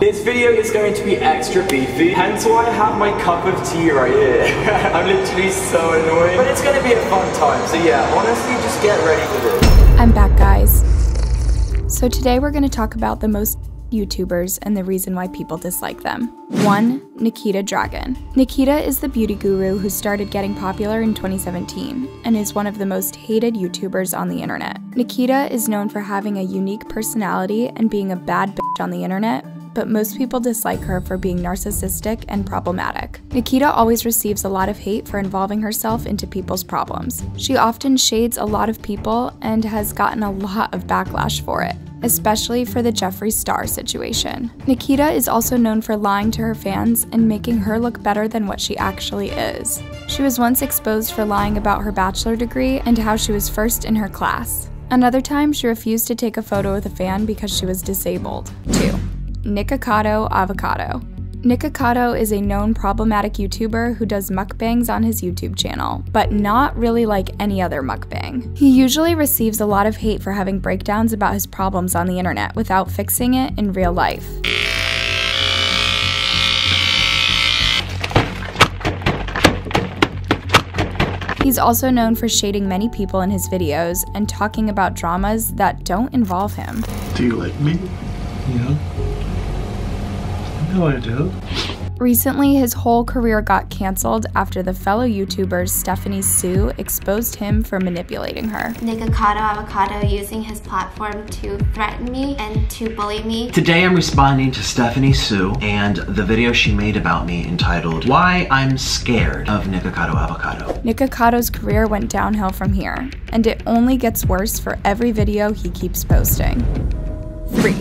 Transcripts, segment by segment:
This video is going to be extra beefy, hence why I have my cup of tea right here. I'm literally so annoying, but it's going to be a fun time. So yeah, honestly, just get ready for this. I'm back, guys. So today we're going to talk about the most YouTubers and the reason why people dislike them. 1. Nikita Dragun. Nikita is the beauty guru who started getting popular in 2017 and is one of the most hated YouTubers on the internet. Nikita is known for having a unique personality and being a bad bitch on the internet, but most people dislike her for being narcissistic and problematic. Nikita always receives a lot of hate for involving herself into people's problems. She often shades a lot of people and has gotten a lot of backlash for it especially for the Jeffree Star situation. Nikita is also known for lying to her fans and making her look better than what she actually is. She was once exposed for lying about her bachelor degree and how she was first in her class. Another time, she refused to take a photo with a fan because she was disabled. 2. Nikocado Avocado. Nikocado is a known problematic YouTuber who does mukbangs on his YouTube channel, but not really like any other mukbang. He usually receives a lot of hate for having breakdowns about his problems on the internet without fixing it in real life. He's also known for shading many people in his videos and talking about dramas that don't involve him. Do you like me? Yeah. No, I do. Recently, his whole career got canceled after the fellow YouTubers Stephanie Soo exposed him for manipulating her. Nikocado Avocado using his platform to threaten me and to bully me. Today I'm responding to Stephanie Soo and the video she made about me entitled Why I'm Scared of Nikocado Avocado. Nikocado's career went downhill from here, and it only gets worse for every video he keeps posting. 3.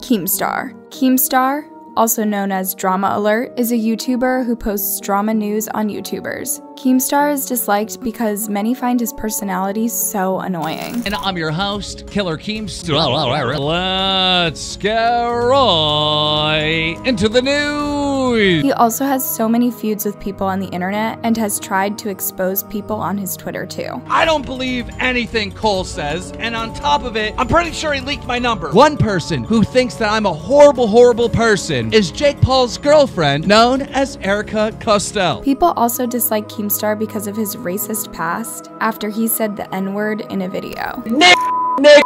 Keemstar. Keemstar, also known as Drama Alert, is a YouTuber who posts drama news on YouTubers. Keemstar is disliked because many find his personality so annoying. And I'm your host, Killer Keemstar. Let's get right into the news. He also has so many feuds with people on the internet and has tried to expose people on his Twitter too. I don't believe anything Cole says, and on top of it, I'm pretty sure he leaked my number. One person who thinks that I'm a horrible, horrible person is Jake Paul's girlfriend, known as Erika Costell. People also dislike Keemstar because of his racist past after he said the N word in a video. Nick, Nick,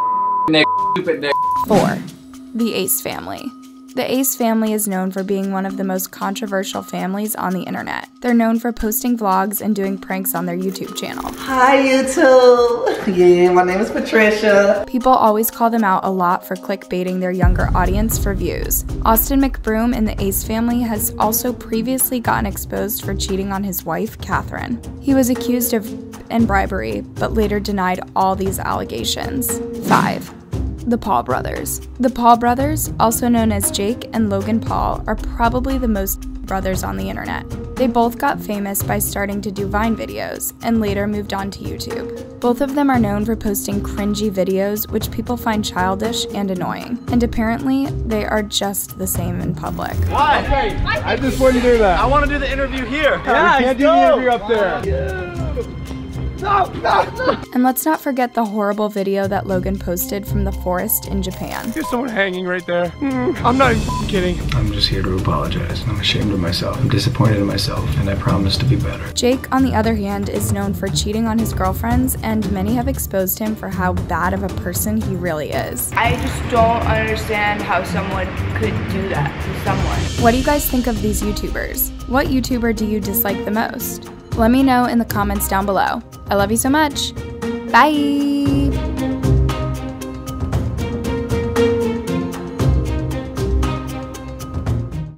Nick, stupid Nick. 4. The Ace Family. The Ace family is known for being one of the most controversial families on the internet. They're known for posting vlogs and doing pranks on their YouTube channel. Hi YouTube! Yeah, my name is Patricia. People always call them out a lot for clickbaiting their younger audience for views. Austin McBroom in the Ace family has also previously gotten exposed for cheating on his wife, Catherine. He was accused of and bribery, but later denied all these allegations. 5 the Paul brothers. The Paul brothers, also known as Jake and Logan Paul, are probably the most brothers on the internet. They both got famous by starting to do Vine videos and later moved on to YouTube. Both of them are known for posting cringy videos which people find childish and annoying. And apparently, they are just the same in public. Why? Okay, I just want to do that. I want to do the interview here. Yeah, you can't do the interview up there. No, no, no. And let's not forget the horrible video that Logan posted from the forest in Japan. There's someone hanging right there. Mm, I'm not even kidding. I'm just here to apologize. I'm ashamed of myself. I'm disappointed in myself, and I promise to be better. Jake, on the other hand, is known for cheating on his girlfriends, and many have exposed him for how bad of a person he really is. I just don't understand how someone could do that to someone. What do you guys think of these YouTubers? What YouTuber do you dislike the most? Let me know in the comments down below. I love you so much. Bye!